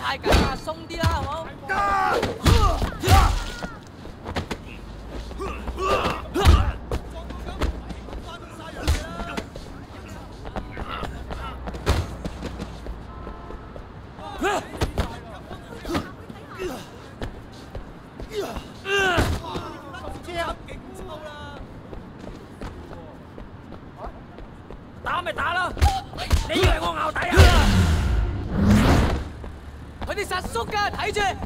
喂，縮噶，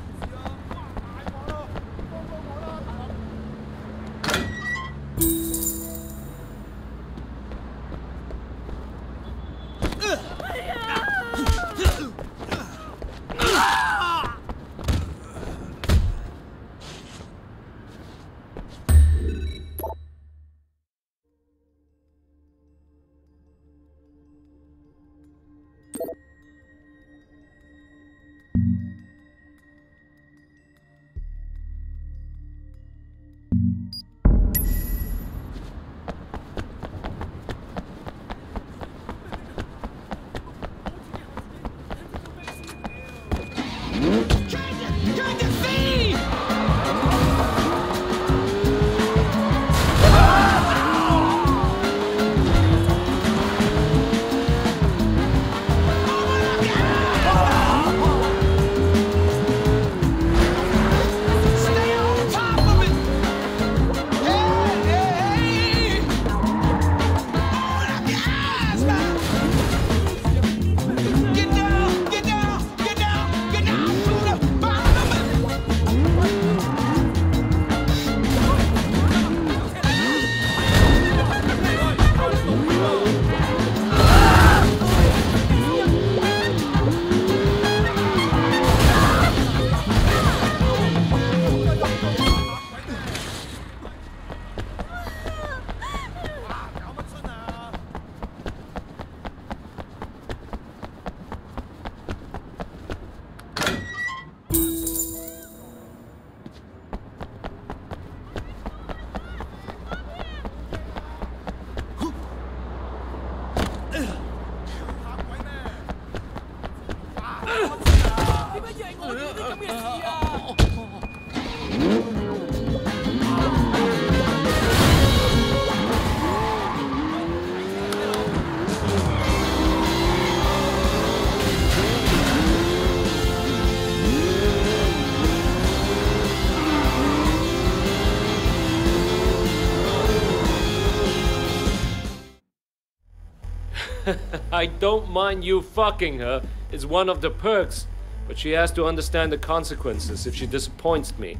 ！I don't mind you fucking her. It's one of the perks. But she has to understand the consequences if she disappoints me.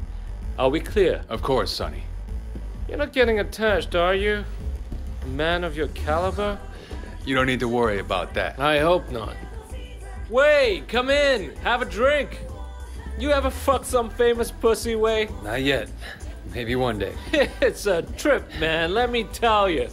Are we clear? Of course, Sonny. You're not getting attached, are you? A man of your caliber? You don't need to worry about that. I hope not. Wait, come in. Have a drink. You ever fuck some famous pussy, Wei? Not yet. Maybe one day. it's a trip, man, let me tell you.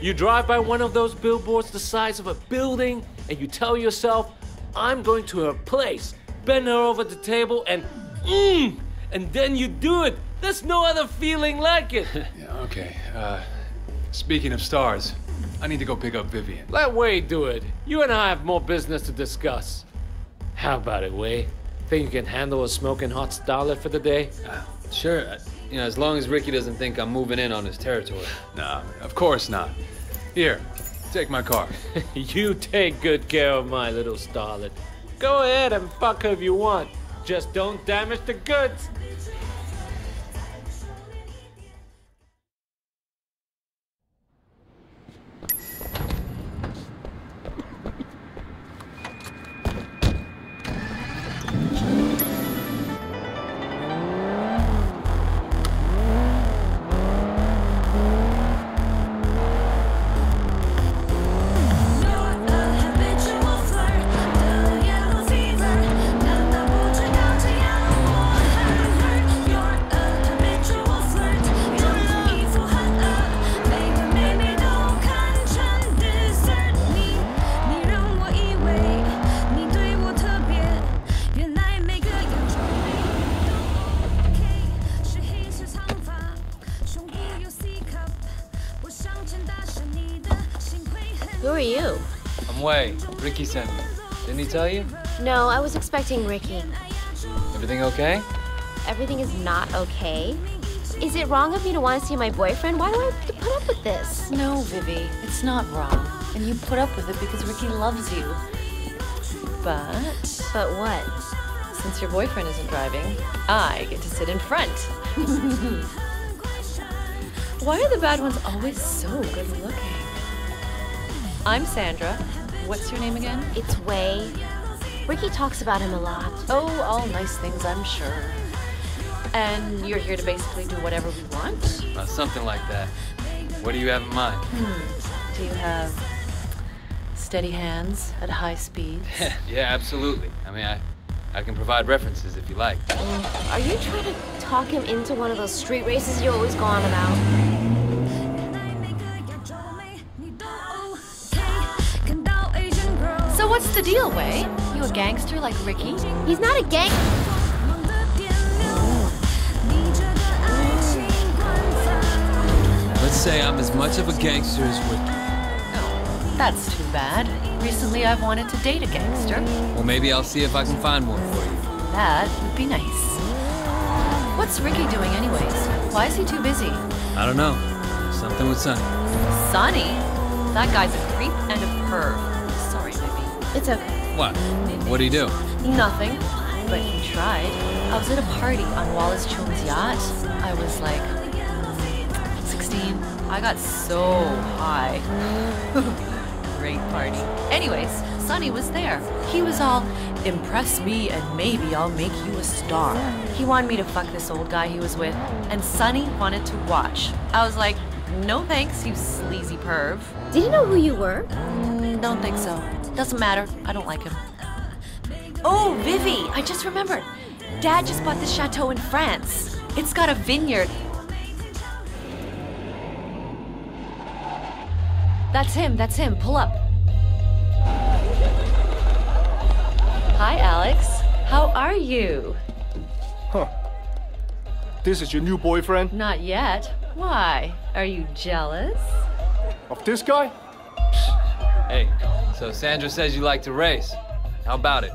You drive by one of those billboards the size of a building, and you tell yourself, I'm going to her place, bend her over the table, and mmm, and then you do it. There's no other feeling like it. Yeah, okay. Uh, speaking of stars, I need to go pick up Vivian. Let Wade do it. You and I have more business to discuss. How about it, Wade? Think you can handle a smoking hot starlet for the day? Uh, sure. You know, as long as Ricky doesn't think I'm moving in on his territory. Nah, of course not. Here, take my car. you take good care of my little starlet. Go ahead and fuck her if you want. Just don't damage the goods. Ricky sent me. Didn't he tell you? No, I was expecting Ricky. Everything okay? Everything is not okay. Is it wrong of me to want to see my boyfriend? Why do I have to put up with this? No, Vivi, it's not wrong. And you put up with it because Ricky loves you. But But what? since your boyfriend isn't driving, I get to sit in front. Why are the bad ones always so good looking? I'm Sandra. What's your name again? It's Wei. Ricky talks about him a lot. Oh, all nice things, I'm sure. And you're here to basically do whatever we want? Uh, something like that. What do you have in mind? Hmm. Do you have steady hands at high speeds? yeah, absolutely. I mean, I, I can provide references if you like. Are you trying to talk him into one of those street races you always go on about? What's the deal, Wei? You a gangster like Ricky? He's not a gang. Let's say I'm as much of a gangster as Ricky. No, that's too bad. Recently I've wanted to date a gangster. Well, maybe I'll see if I can find one for you. That would be nice. What's Ricky doing anyways? Why is he too busy? I don't know. Something with Sonny. Sonny? That guy's a creep and a perv. Sorry, baby. It's okay. What? What'd he do? Nothing. But he tried. I was at a party on Wallace Chung's yacht. I was like 16. I got so high. Great party. Anyways, Sonny was there. He was all, impress me and maybe I'll make you a star. He wanted me to fuck this old guy he was with, and Sonny wanted to watch. I was like, no thanks, you sleazy perv. Did he know who you were? Mm, don't think so. Doesn't matter. I don't like him. Oh, Vivi, I just remembered. Dad just bought this chateau in France. It's got a vineyard. That's him, that's him. Pull up. Hi, Alex. How are you? Huh. This is your new boyfriend? Not yet. Why? Are you jealous? Of this guy? Hey, so Sandra says you like to race. How about it?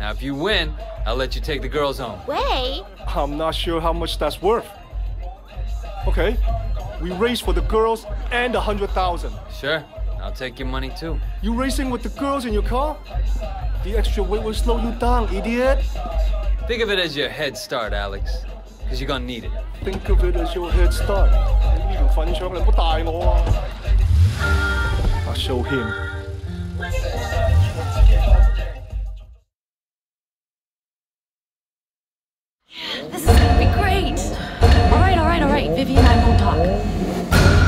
Now, if you win, I'll let you take the girls home. Wei? I'm not sure how much that's worth. Okay, we race for the girls and a hundred thousand. Sure, I'll take your money too. You racing with the girls in your car? The extra weight will slow you down, idiot. Think of it as your head start, Alex. Because you're gonna need it. Think of it as your head start.！I'll show him. This is gonna be great. All right, all right, all right. Vivi and I won't talk.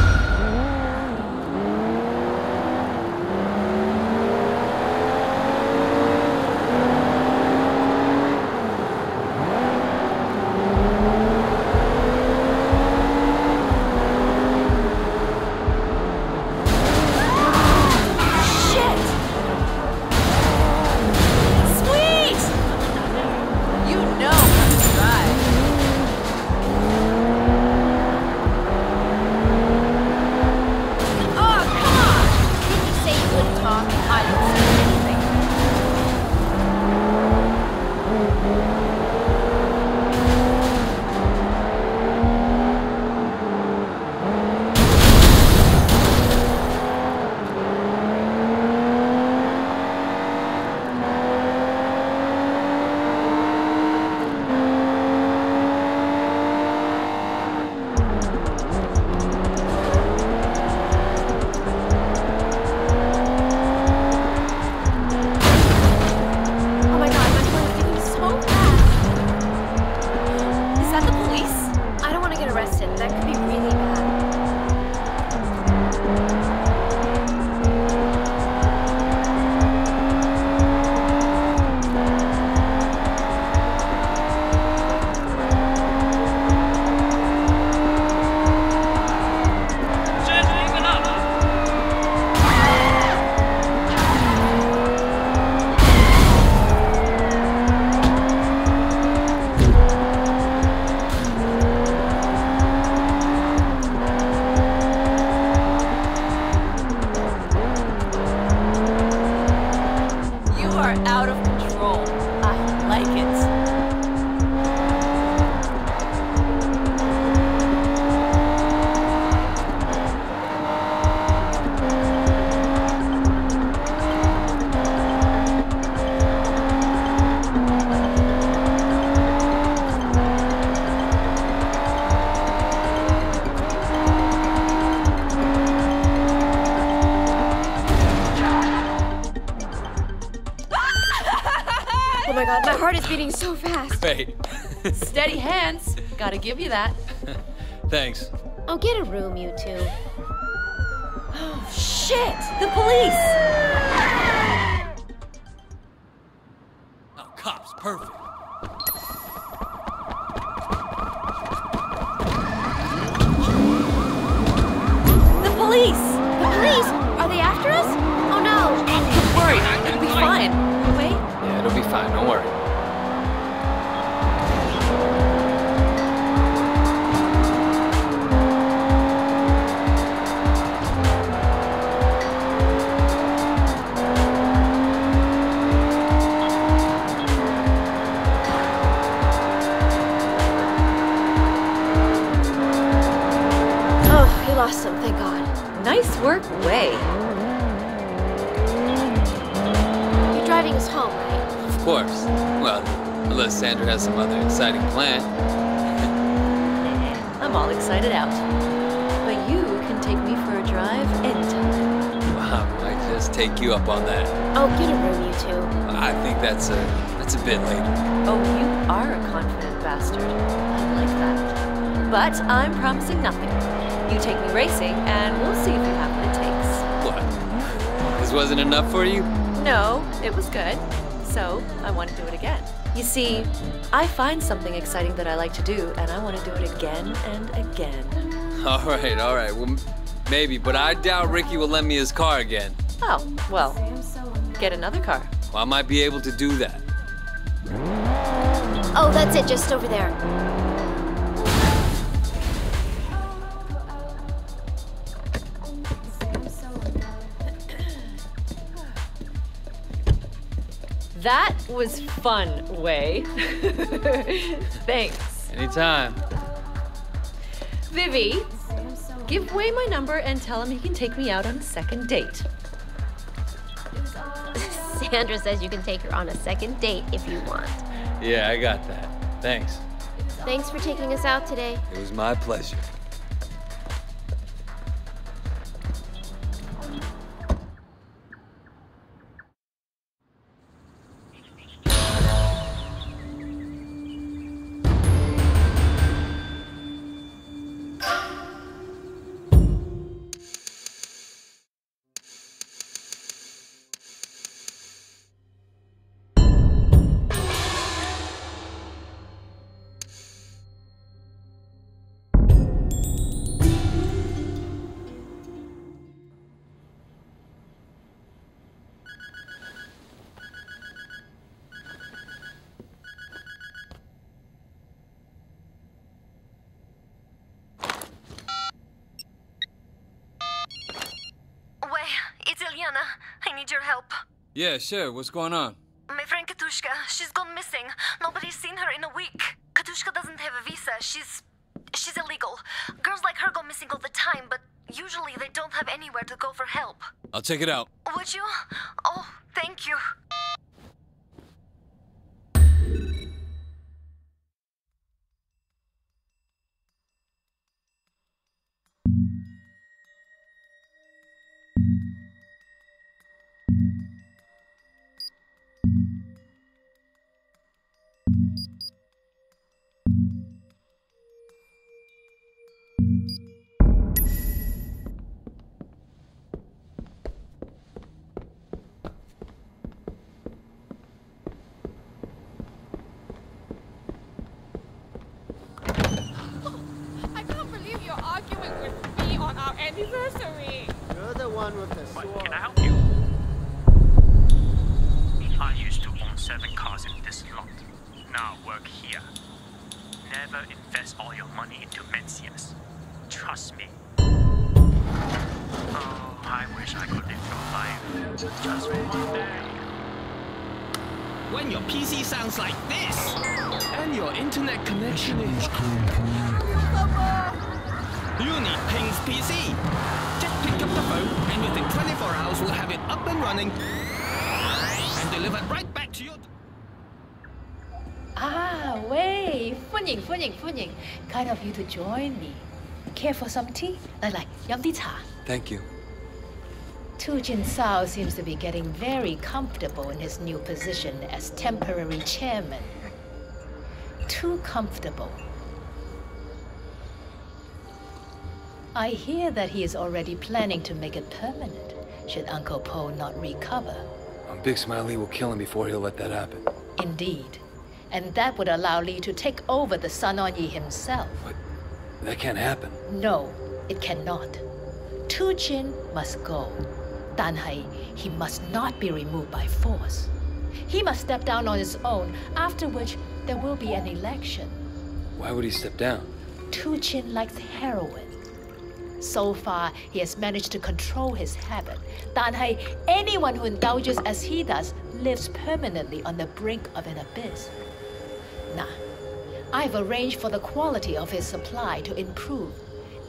Gotta give you that. Thanks. Oh, get a room, you two. Oh, shit! The police! Oh, cops, perfect. The police! The police! Are they after us? Oh no! Don't worry, it'll be fine. Wait. Yeah, it'll be fine. Don't worry. Course. Well, unless Sandra has some other exciting plan. I'm all excited out. But you can take me for a drive anytime. I might just take you up on that. Oh, get a room, you two. I think that's a that's a bit late. Oh, you are a confident bastard. I like that. But I'm promising nothing. You take me racing, and we'll see if you have what it takes. What? This wasn't enough for you? No, it was good. So I want to do it again. You see, I find something exciting that I like to do, and I want to do it again and again. All right, all right. Well, maybe, but I doubt Ricky will lend me his car again. Oh, well, get another car. Well, I might be able to do that. Oh, that's it, just over there. That was fun, Wei. Thanks. Anytime. Vivi, give Wei my number and tell him he can take me out on a second date. Sandra says you can take her on a second date if you want. Yeah, I got that. Thanks. Thanks for taking us out today. It was my pleasure. Need your help. Yeah, sure. What's going on? My friend Katushka, she's gone missing. Nobody's seen her in a week. Katushka doesn't have a visa. She's. she's illegal. Girls like her go missing all the time, but usually they don't have anywhere to go for help. I'll check it out. up and running, and delivered right back to your... Ah, Wei! Funying, funying, funying. Kind of you to join me. Care for some tea? Like, like, yum cha. Thank you. Tu Jin Sao seems to be getting very comfortable in his new position as temporary chairman. Too comfortable. I hear that he is already planning to make it permanent should Uncle Po not recover. Um, Big Smiley will kill him before he'll let that happen. Indeed. And that would allow Lee to take over the Sun On Yee himself. But that can't happen. No, it cannot. Tu Jin must go. Dan Hai, he must not be removed by force. He must step down on his own, after which there will be an election. Why would he step down? Tu Jin likes heroin. So far, he has managed to control his habit. Dan Hai, anyone who indulges as he does, lives permanently on the brink of an abyss. Nah, I've arranged for the quality of his supply to improve,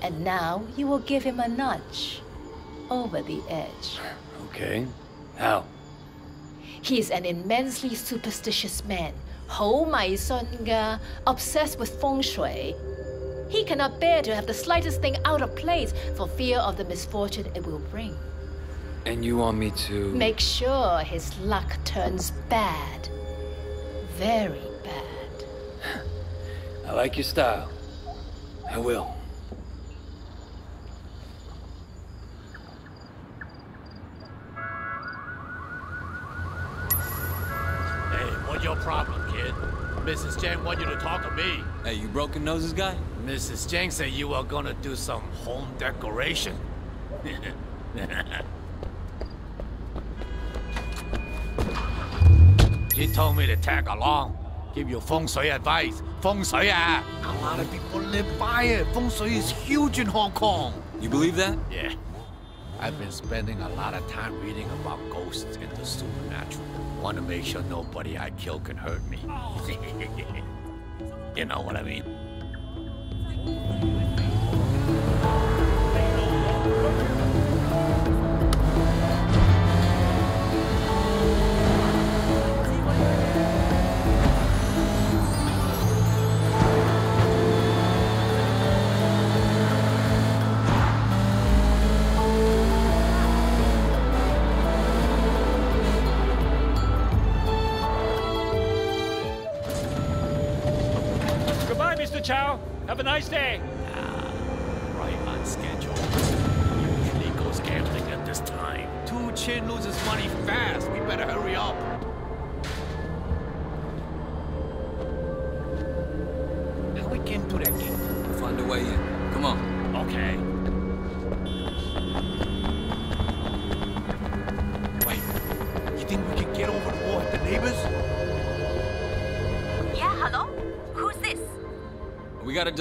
and now you will give him a nudge over the edge. Okay. How? He is an immensely superstitious man, 好迷信㗎, obsessed with feng shui. He cannot bear to have the slightest thing out of place for fear of the misfortune it will bring. And you want me to. Make sure his luck turns bad. Very bad. I like your style. I will. Hey, what your problem, kid? Mrs. Chang want you to talk to me. Hey, you broken noses guy? Mrs. Chang said you were gonna do some home decoration. she told me to tag along, give you feng shui advice. Feng shui, ah. A lot of people live by it. Feng shui is huge in Hong Kong. You believe that? Yeah. I've been spending a lot of time reading about ghosts and the supernatural. Want to make sure nobody I kill can hurt me. you know what I mean? Goodbye,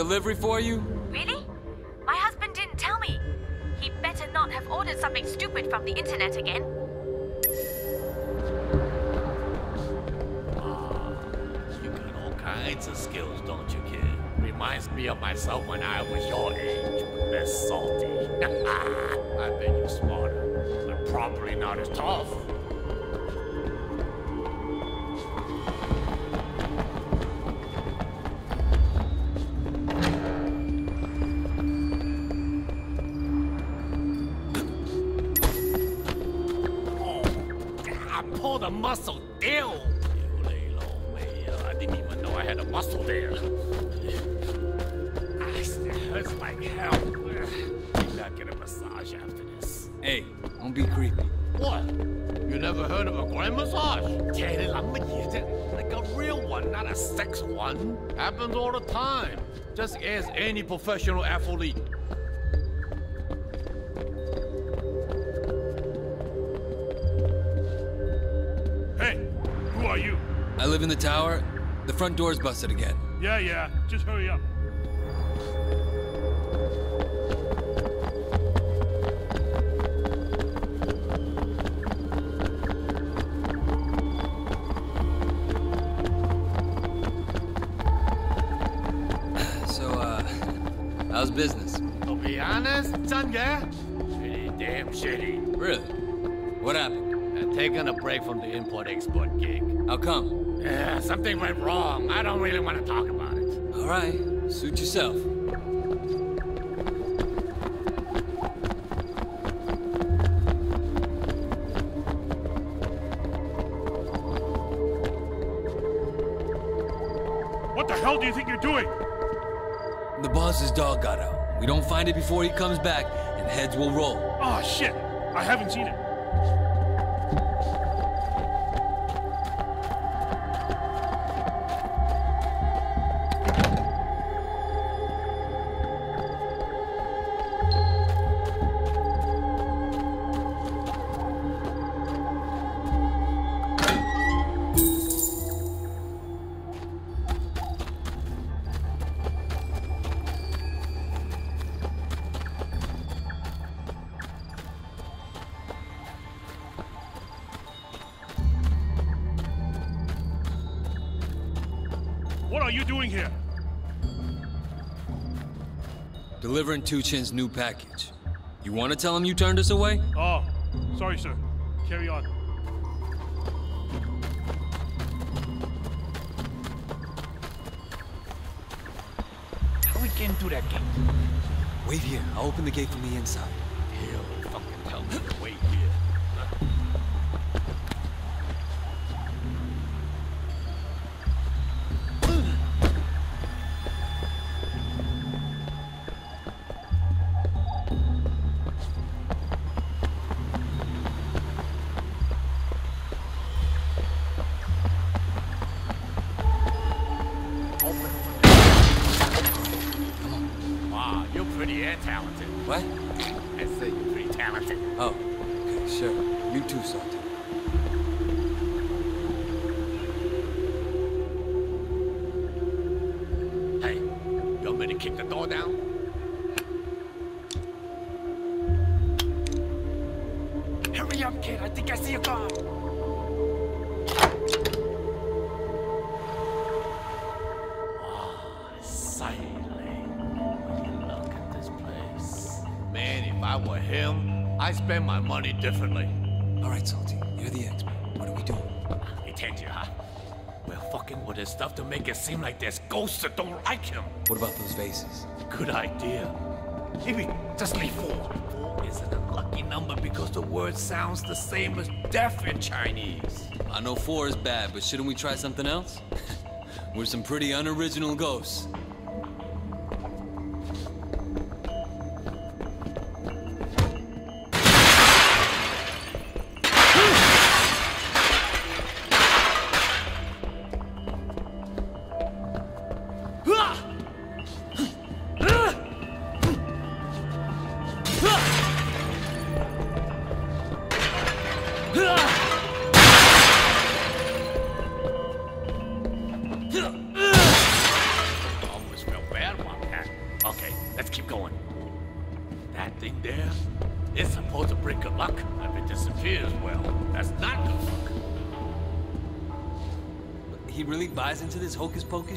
delivery for you?？Like a real one, not a sex one. Happens all the time. Just ask any professional athlete. Hey, who are you? I live in the tower. The front door's busted again. Yeah, yeah. Just hurry up. Honest, yeah? Pretty damn shitty. Really? What happened? Uh, taking a break from the import-export gig. How come? Yeah, something went wrong. I don't really want to talk about it. All right, suit yourself. What the hell do you think you're doing? The boss's dog got out. We don't find it before he comes back, and heads will roll. Oh, shit. I haven't seen it. Delivering Two Chin's new package. You want to tell him you turned us away? Oh, sorry, sir. Carry on. How we get into that gate? Wait here. I'll open the gate from the inside. Spend differently. All right, Salty. You're the expert. What are we doing? He told you, huh? We're fucking with his stuff to make it seem like there's ghosts that don't like him. What about those vases? Good idea. Maybe just leave four. Four is an unlucky number because the word sounds the same as death in Chinese. I know four is bad, but shouldn't we try something else? We're some pretty unoriginal ghosts.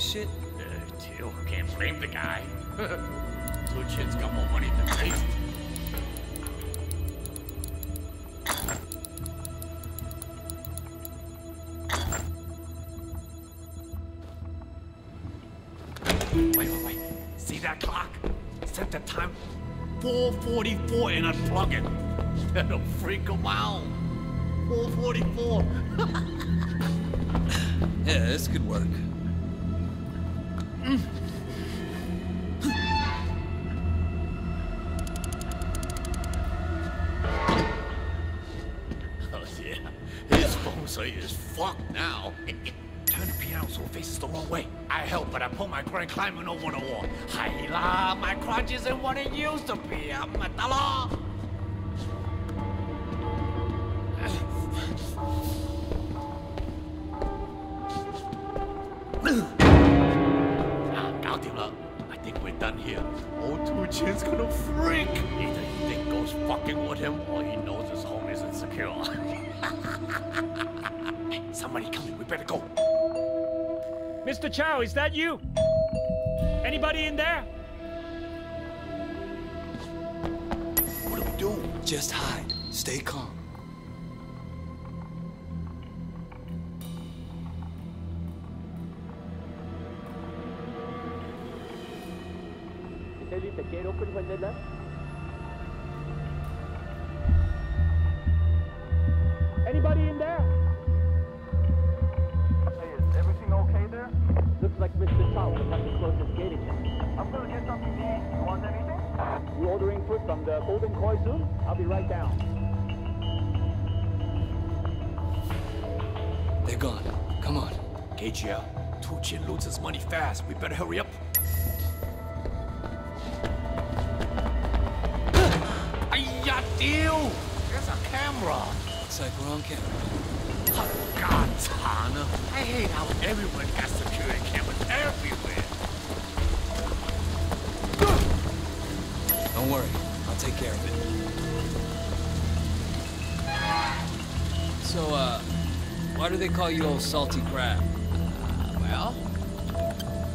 Shit? Uh, Jill, can't blame the guy. Two chins got more money than taste. Wait, wait, wait. See that clock? Set the time 444 and unplug it. That'll freak him out. 444. Yeah, this could work. Oh yeah, his shui is fucked now. Turn the piano so it faces the wrong way. I help, but I pull my grand climbing over the wall. Hi la, my crotch isn't what it used to be. I'm a dollar. Ah, Mr. Chow, is that you? Anybody in there? What do we do? Just hide. Stay calm. How everyone got security cameras everywhere. Don't worry. I'll take care of it. So, uh, why do they call you old salty crab? Well,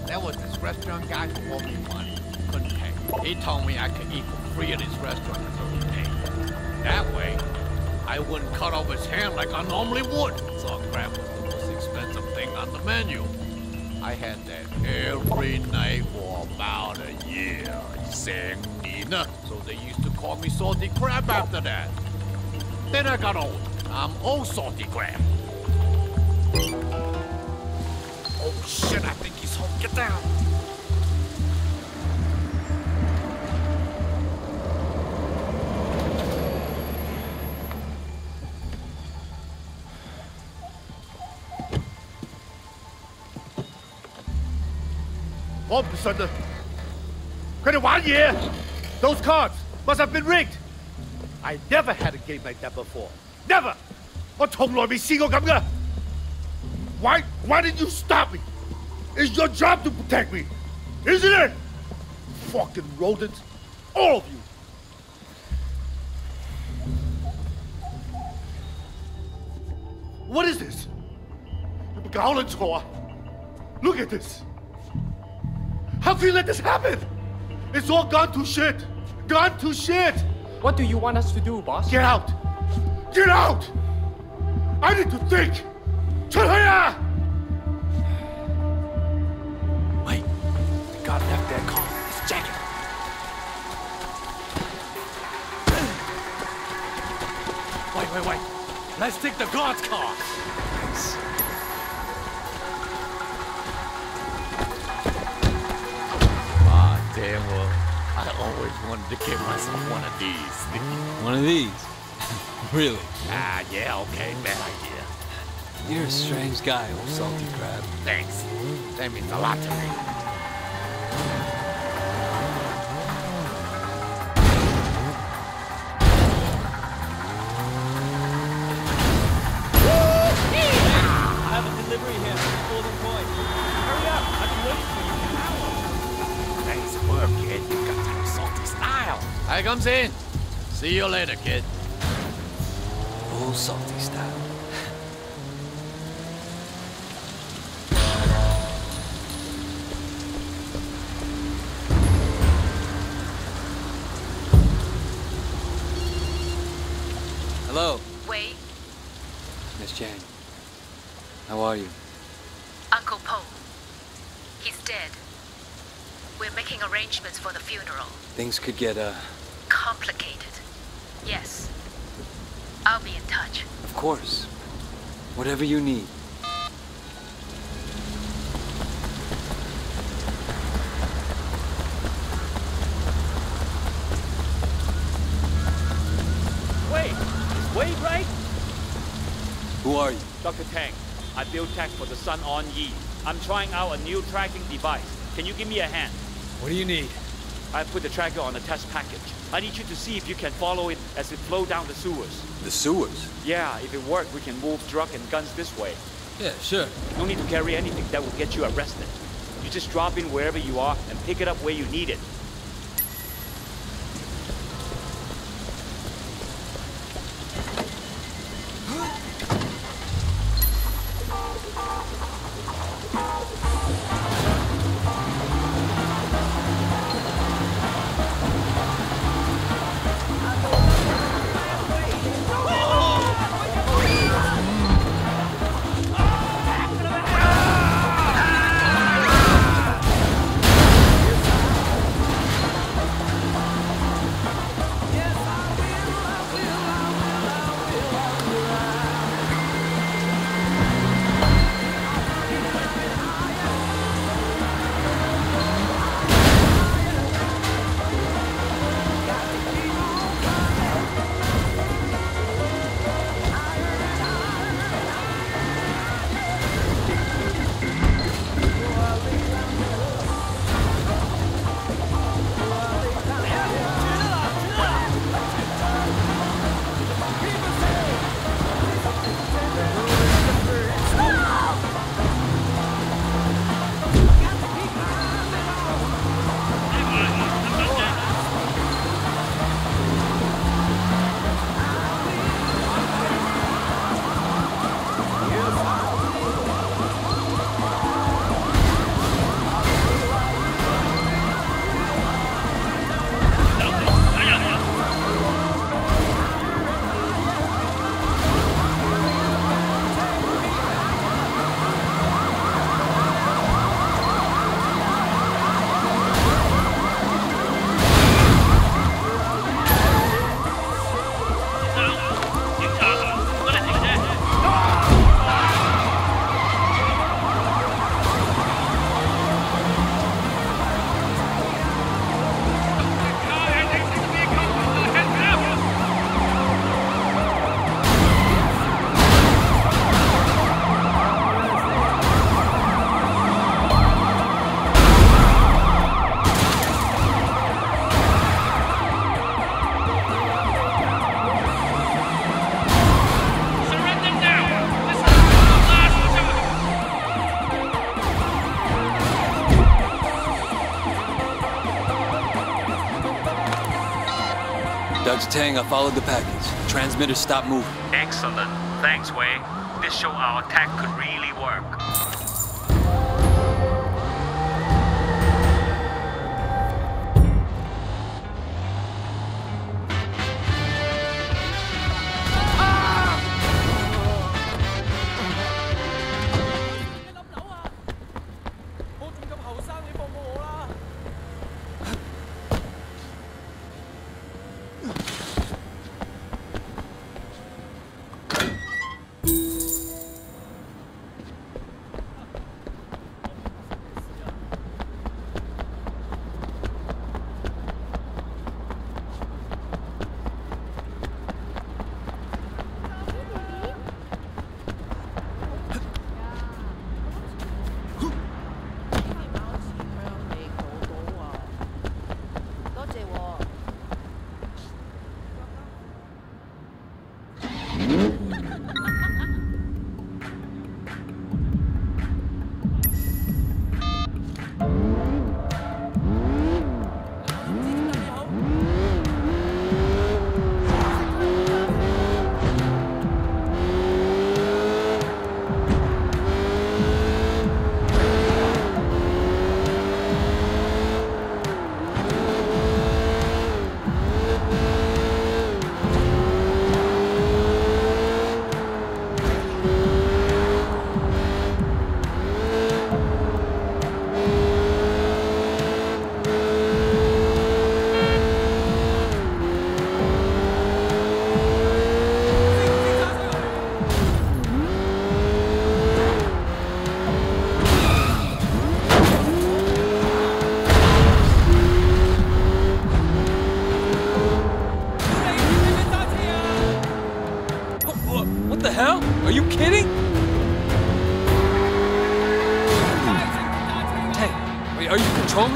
there was this restaurant guy who owed me money. Couldn't pay. He told me I could eat for free at his restaurant until he paid. That way, I wouldn't cut off his hand like I normally would. Salt crab was the most expensive thing on the menu. I had that every night for about a year. Sang Nina. So they used to call me Salty Crab after that. Then I got old. I'm old Salty Crab. Oh shit, I think he's home. Get down. Officer, 佢哋玩嘢。Those cards must have been rigged. I never had a game like that before. Never. 我从来未试过咁噶。Why? Why did you stop me? It's your job to protect me, isn't it? Fucking rodents, all of you. What is this? 你们搞撚错啊？Look at this. How can you let this happen? It's all gone to shit. Gone to shit. What do you want us to do, boss? Get out. Get out. I need to think. Chahaya! Wait. The god left that car. It's jacket. Wait, wait, wait. Let's take the god's car. Damn well. I always wanted to get myself one of these. One of these? really? Ah, yeah, okay, bad idea. You're a strange guy, old salty crab. Thanks. That means a lot to me. comes in. See you later, kid. All salty style. Hello. Wait. Miss Jane. How are you? Uncle Po. He's dead. We're making arrangements for the funeral. Things could get, uh, Whatever you need. Wait, is Wade right? Who are you? Dr. Tang, I built tech for the Sun On Yee. I'm trying out a new tracking device. Can you give me a hand? What do you need? I put the tracker on a test package. I need you to see if you can follow it as it flow down the sewers. The sewers? Yeah, if it works, we can move drug and guns this way. Yeah, sure. No need to carry anything that will get you arrested. You just drop in wherever you are and pick it up where you need it. Tang, I followed the package. Transmitter stopped moving. Excellent. Thanks, Wei. This show our attack could really work.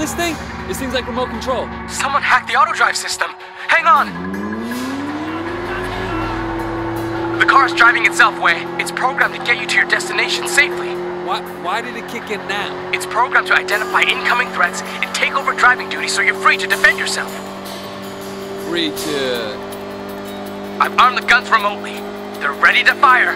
This thing? This thing's like remote control. Someone hacked the auto drive system. Hang on. The car's driving itself, Wei. It's programmed to get you to your destination safely. Why, why did it kick in now? It's programmed to identify incoming threats and take over driving duty so you're free to defend yourself. Free to. I've armed the guns remotely. They're ready to fire.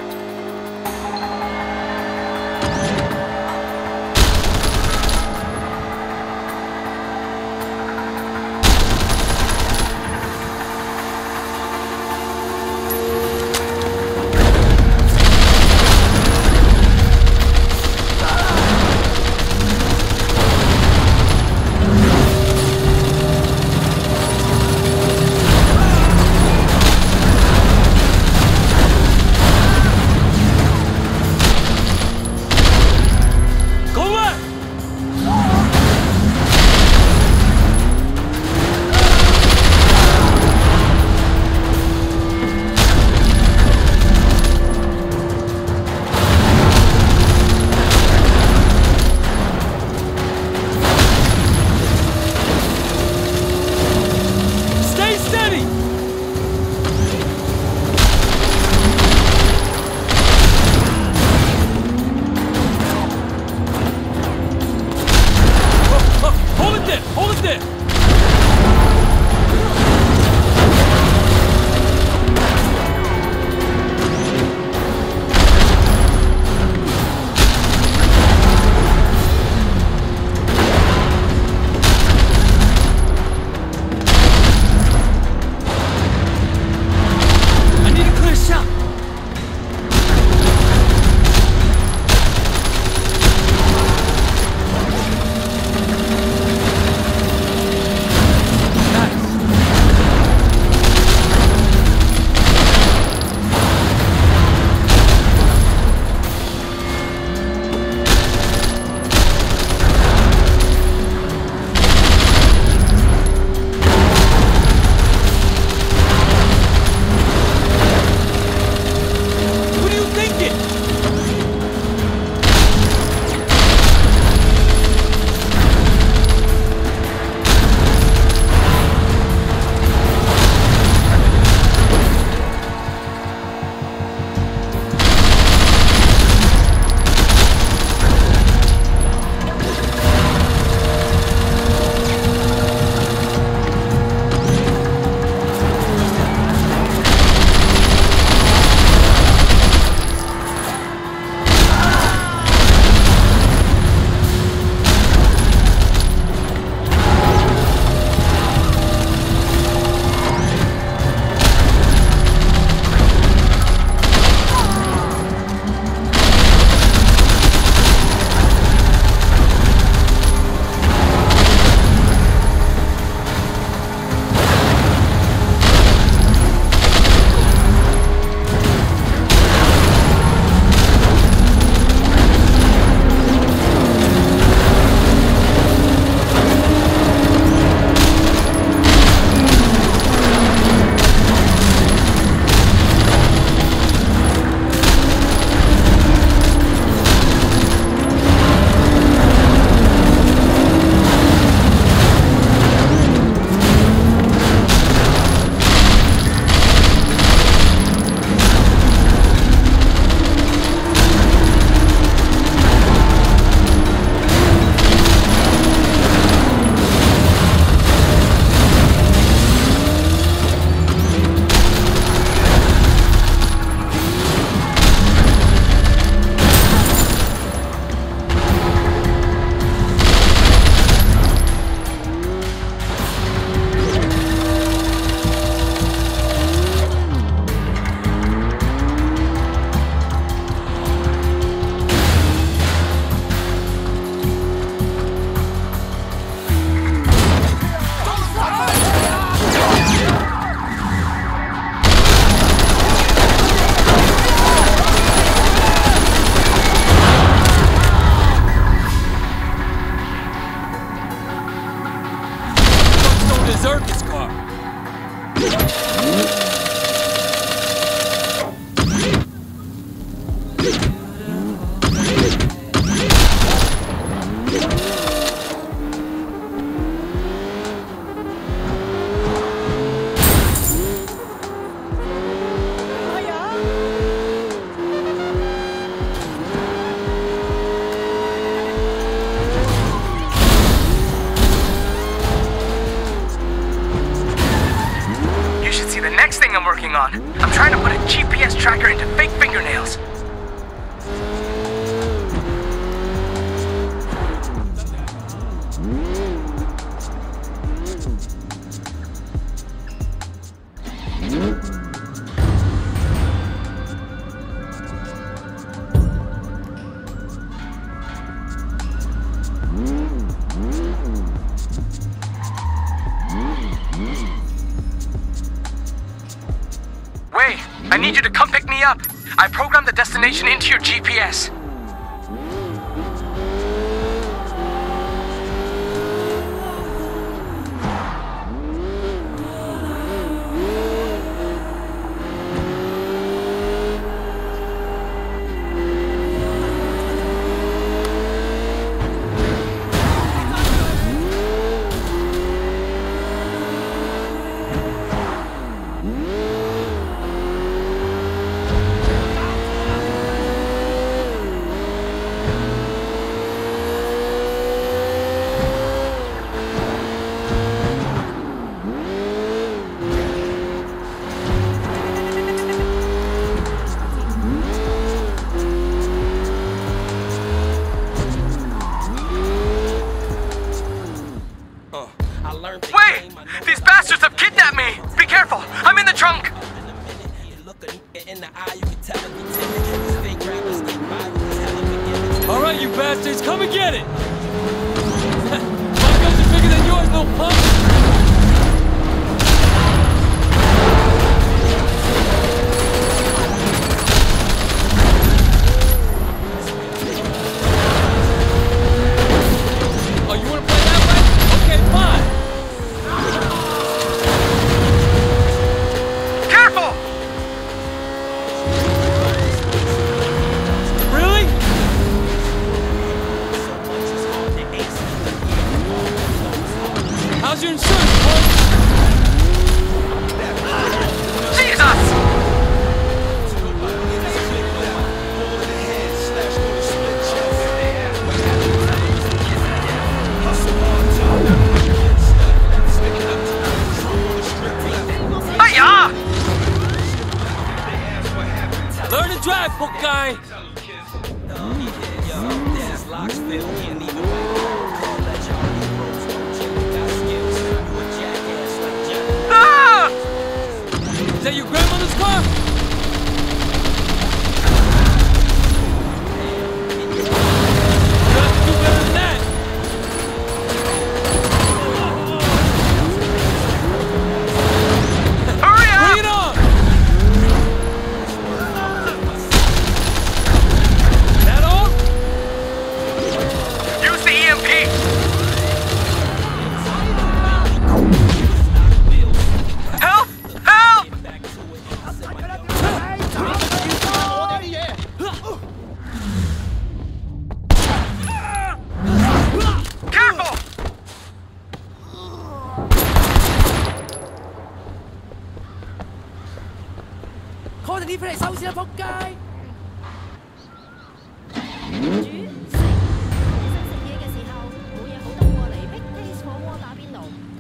定啲 friend 嚟收先啦，仆街！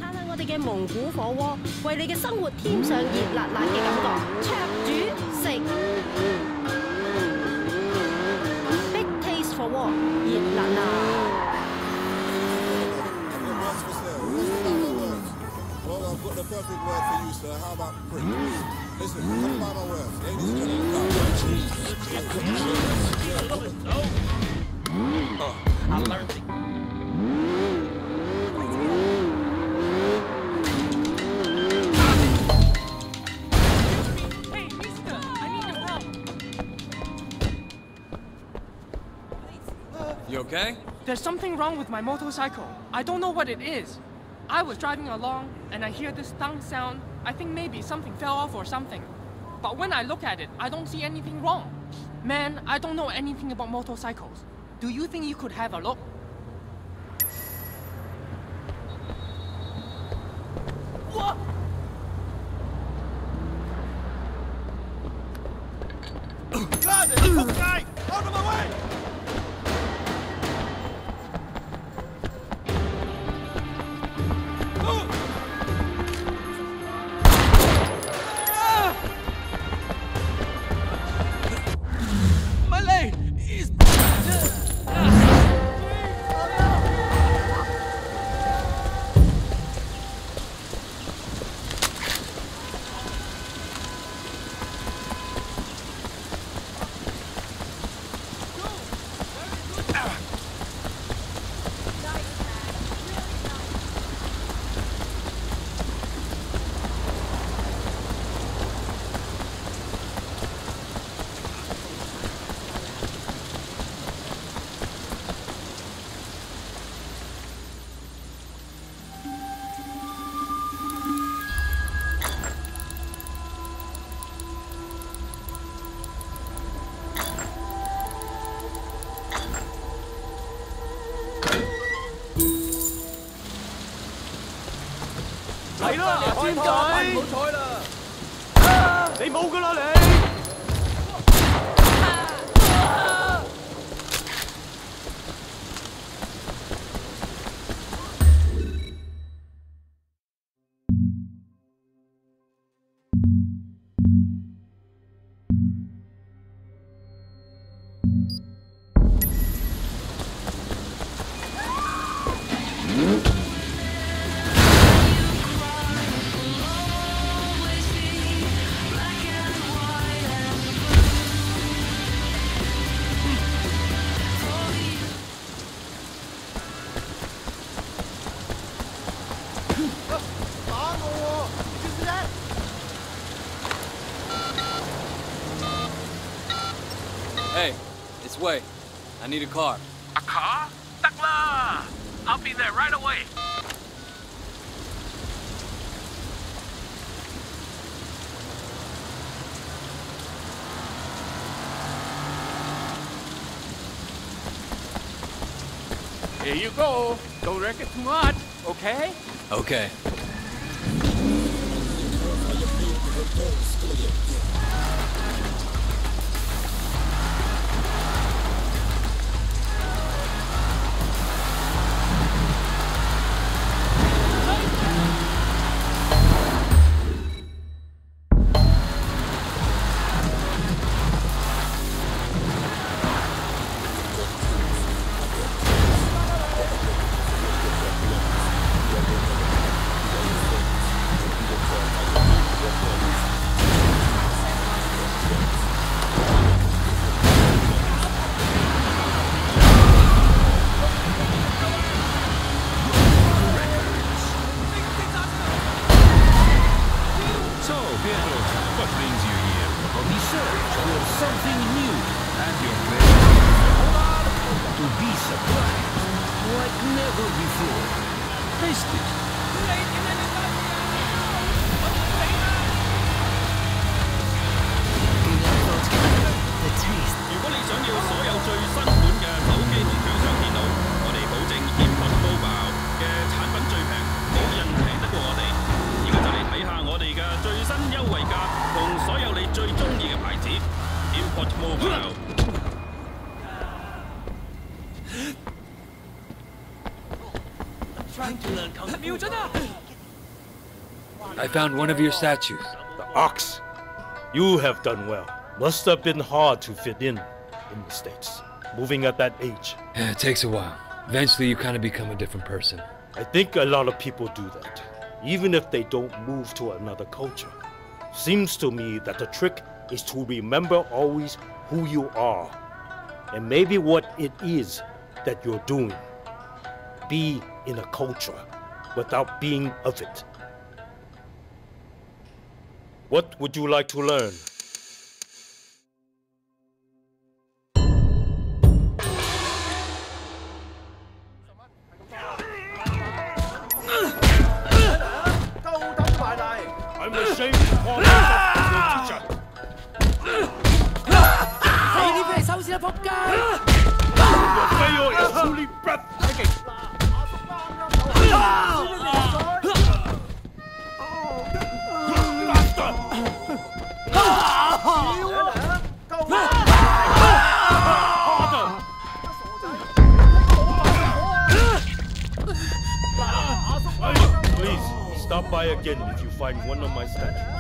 嘆下我哋嘅蒙古火鍋，為你嘅生活添上熱辣辣嘅感覺。灼煮食，Big Taste 火鍋，熱辣辣。Well, I've got the perfect word for you, sir. How about prick? You okay? There's something wrong with my motorcycle. I don't know what it is. I was driving along and I hear this thunk sound. I think maybe something fell off or something. But when I look at it, I don't see anything wrong. Man, I don't know anything about motorcycles. Do you think you could have a look? What? Need a car. A car? Takla! I'll be there right away. Here you go. Don't wreck it too much, okay? Okay. I found one of your statues. The ox. You have done well. Must have been hard to fit in in the States, moving at that age. Yeah, it takes a while. Eventually, you kind of become a different person. I think a lot of people do that, even if they don't move to another culture. Seems to me that the trick is to remember always who you are, and maybe what it is that you're doing. Be in a culture without being of it. What would you like to learn? I'm ashamed to call myself your teacher. Ah! failure is truly breathtaking. Ah! Stop by again if you find one of my statues.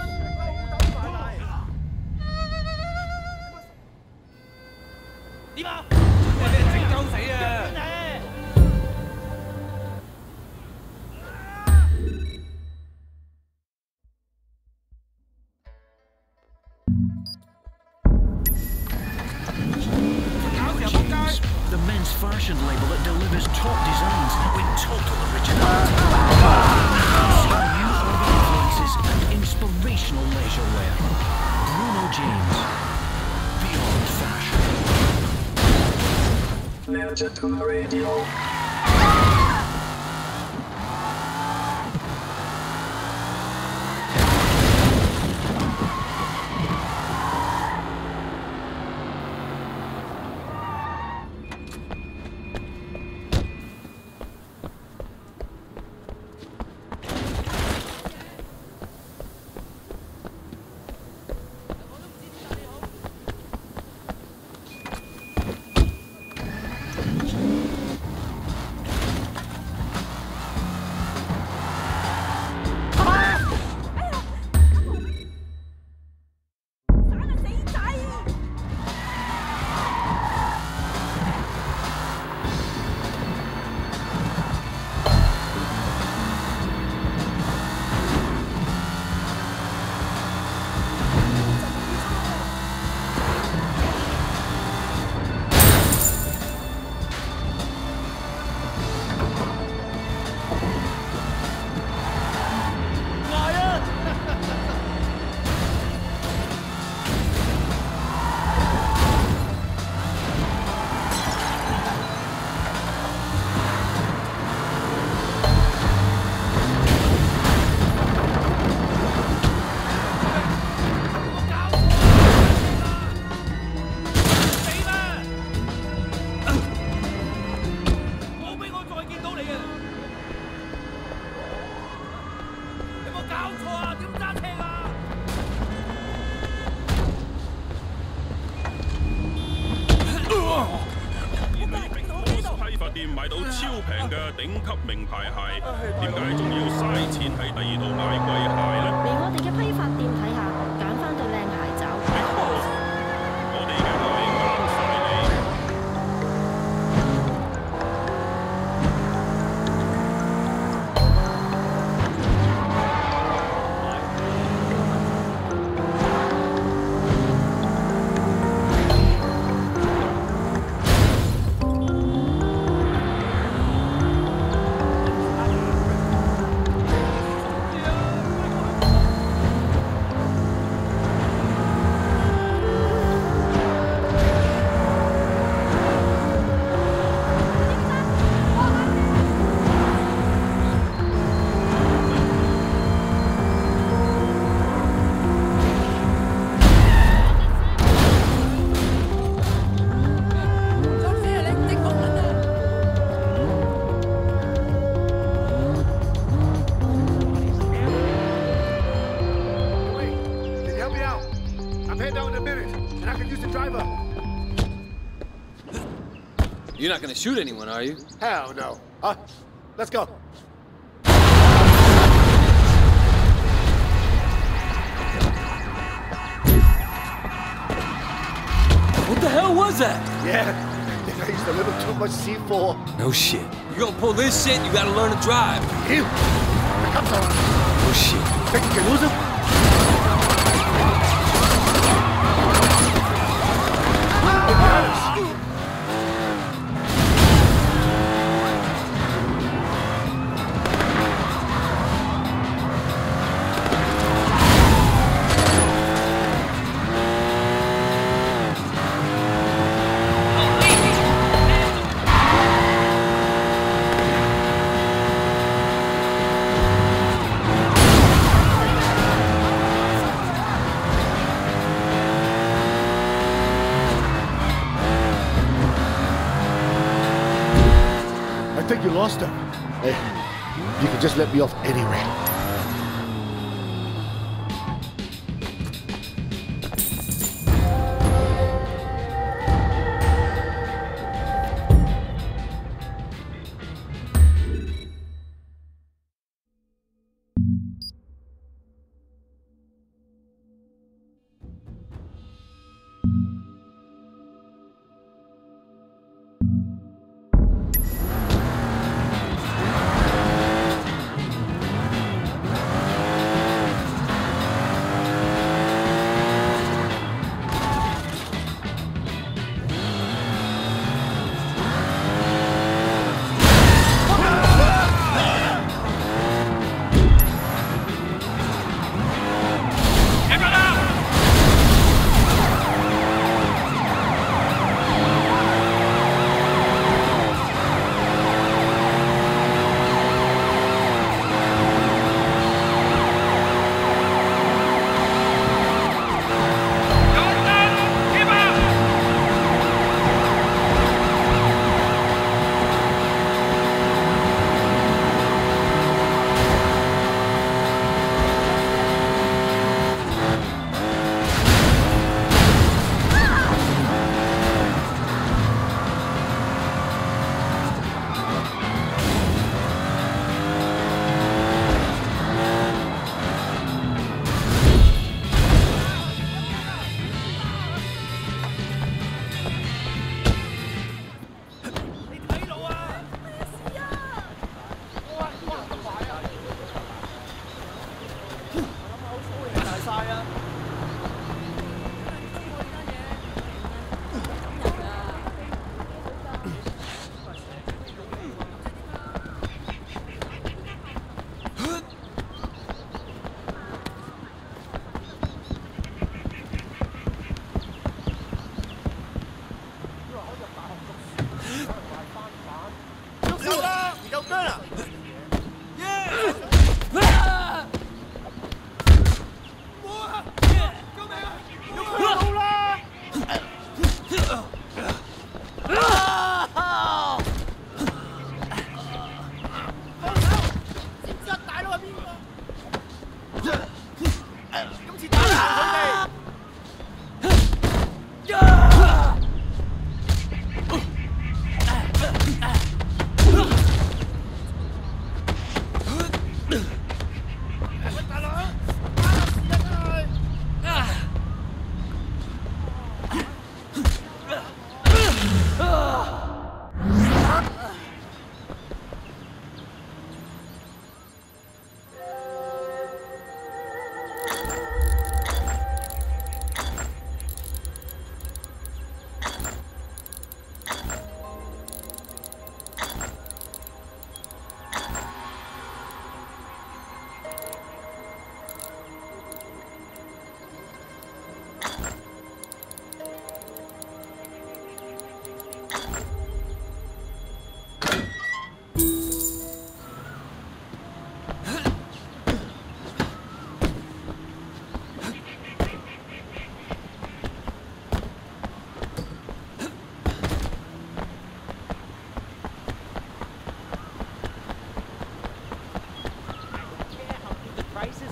You're not gonna shoot anyone, are you? Hell no. Huh? Let's go. What the hell was that? Yeah, they used a little too much C4. No shit. You gonna pull this shit, you gotta learn to drive. Ew. The cops on. No shit. Think you can lose him? Me off anyway.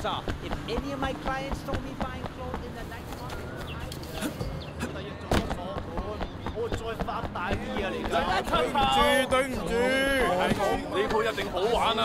Prices are. If any of my clients told me buying clothes in the night market, 我再發大啲啊！你對唔住對唔住係我呢鋪一定好玩啊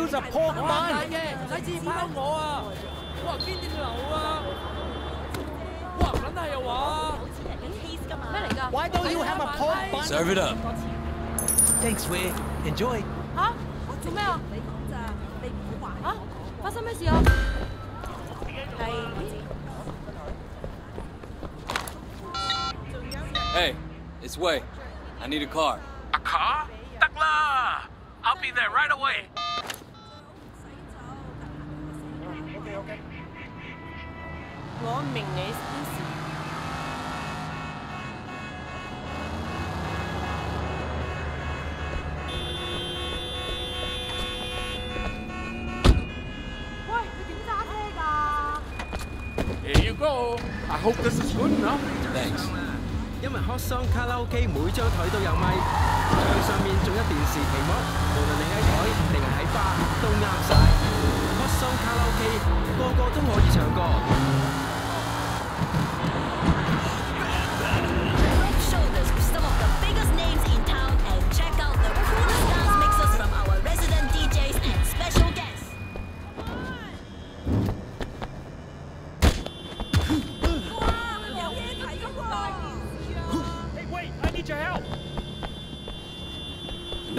use a pork 我话唔 bun. 嘅，唔使自抛我啊！哇，坚定流啊！哇，唔撚系啊话！咩嚟㗎？ Why don't you have a pork bun? Serve it up. Thanks, Wei. Enjoy. 吓？做咩啊？吓？发生咩事啊？系 Hey, it's Wei. I need a car. A car? 我明你啲事。喂，你点揸车㗎？ Here you go. I hope this is good enough. Thanks. 因为 Hot Song 卡拉 OK 每张台都有咪，墙上面仲有电视屏幕，无论你喺台定系喺吧都啱晒。Hot Song 卡拉 OK 个个都可以唱歌。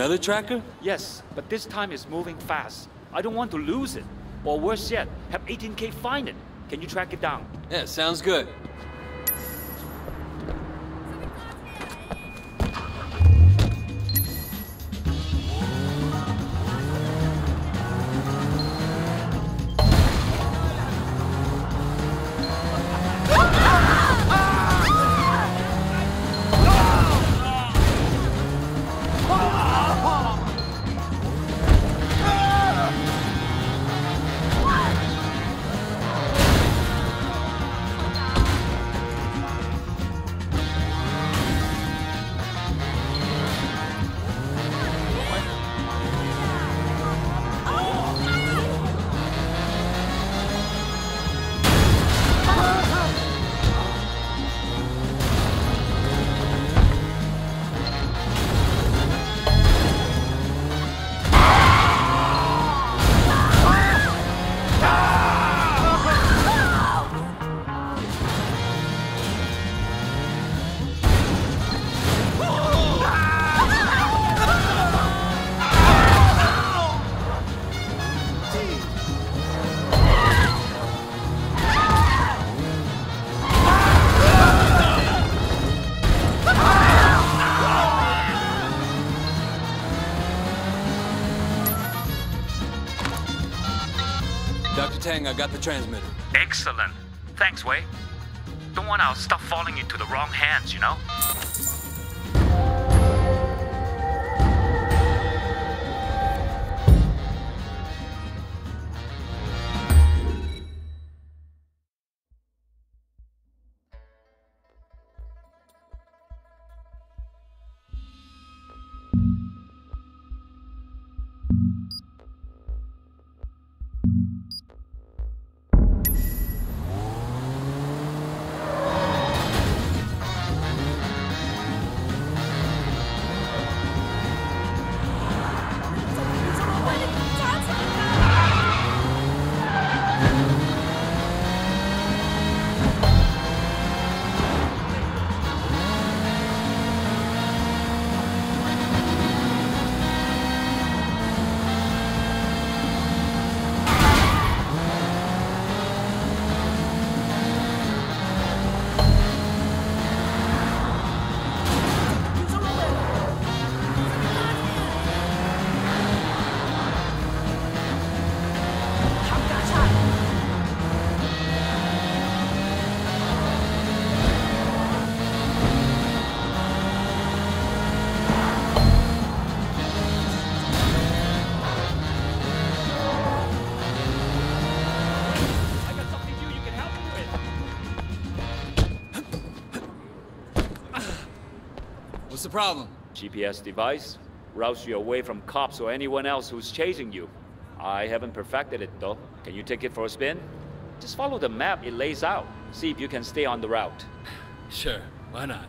Another tracker? Yes, but this time it's moving fast. I don't want to lose it. Or worse yet, have 18K find it. Can you track it down? Yeah, sounds good. I got the transmitter. Excellent. Thanks, Wei. Don't want our stuff falling into the wrong hands, you know? Problem? GPS device routes you away from cops or anyone else who's chasing you. I haven't perfected it though. Can you take it for a spin? Just follow the map it lays out. See if you can stay on the route. Sure, why not?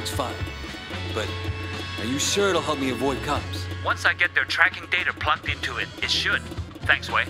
Works fine. But are you sure it'll help me avoid cops? Once I get their tracking data plugged into it, it should. Thanks, Wei.